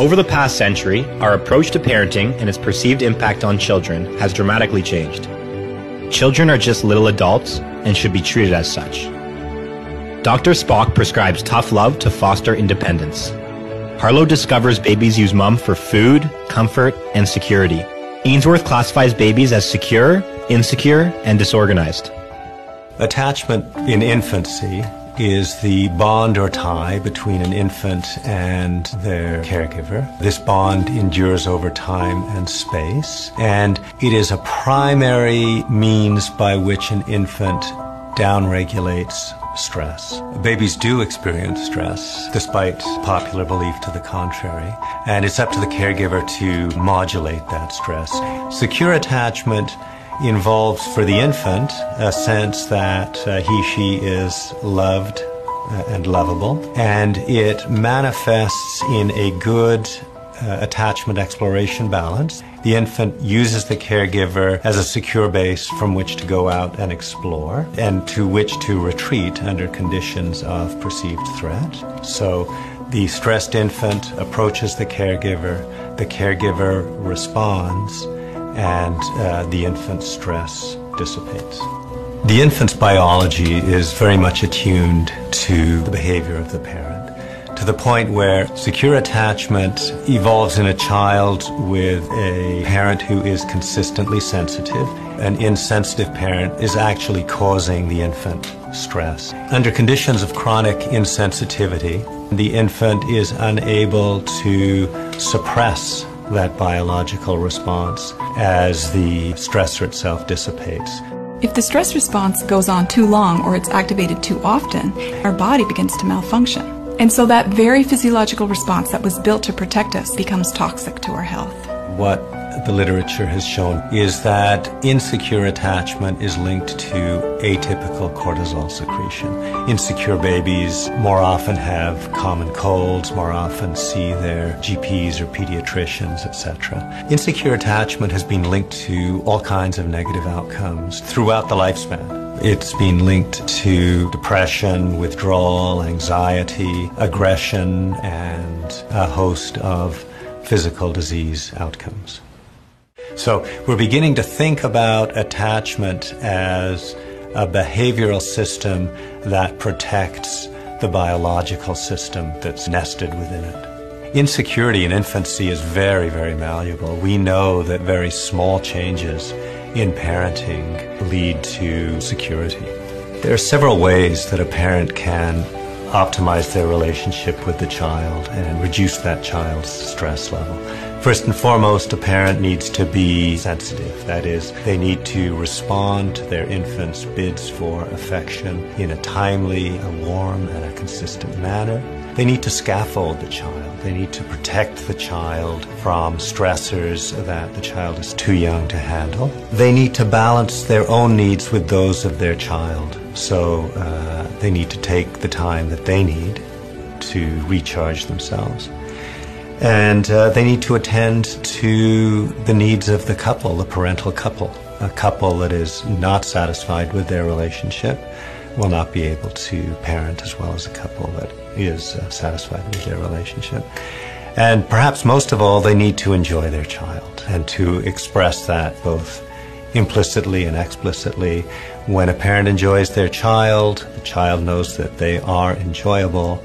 Over the past century, our approach to parenting and its perceived impact on children has dramatically changed. Children are just little adults and should be treated as such. Dr. Spock prescribes tough love to foster independence. Harlow discovers babies use mum for food, comfort, and security. Ainsworth classifies babies as secure, insecure, and disorganized. Attachment in infancy is the bond or tie between an infant and their caregiver. This bond endures over time and space, and it is a primary means by which an infant downregulates stress. Babies do experience stress, despite popular belief to the contrary, and it's up to the caregiver to modulate that stress. Secure attachment involves for the infant a sense that uh, he, she is loved uh, and lovable, and it manifests in a good uh, attachment exploration balance. The infant uses the caregiver as a secure base from which to go out and explore and to which to retreat under conditions of perceived threat. So the stressed infant approaches the caregiver, the caregiver responds, and uh, the infant's stress dissipates. The infant's biology is very much attuned to the behavior of the parent to the point where secure attachment evolves in a child with a parent who is consistently sensitive. An insensitive parent is actually causing the infant stress. Under conditions of chronic insensitivity, the infant is unable to suppress that biological response as the stressor itself dissipates. If the stress response goes on too long or it's activated too often, our body begins to malfunction. And so that very physiological response that was built to protect us becomes toxic to our health. What the literature has shown is that insecure attachment is linked to atypical cortisol secretion. Insecure babies more often have common colds, more often see their GPs or pediatricians, etc. Insecure attachment has been linked to all kinds of negative outcomes throughout the lifespan. It's been linked to depression, withdrawal, anxiety, aggression, and a host of physical disease outcomes. So we're beginning to think about attachment as a behavioral system that protects the biological system that's nested within it. Insecurity in infancy is very, very malleable. We know that very small changes in parenting lead to security. There are several ways that a parent can optimize their relationship with the child and reduce that child's stress level. First and foremost, a parent needs to be sensitive. That is, they need to respond to their infant's bids for affection in a timely, a warm, and a consistent manner. They need to scaffold the child. They need to protect the child from stressors that the child is too young to handle. They need to balance their own needs with those of their child. So uh, they need to take the time that they need to recharge themselves. And uh, they need to attend to the needs of the couple, the parental couple. A couple that is not satisfied with their relationship will not be able to parent as well as a couple that is uh, satisfied with their relationship. And perhaps most of all, they need to enjoy their child and to express that both implicitly and explicitly. When a parent enjoys their child, the child knows that they are enjoyable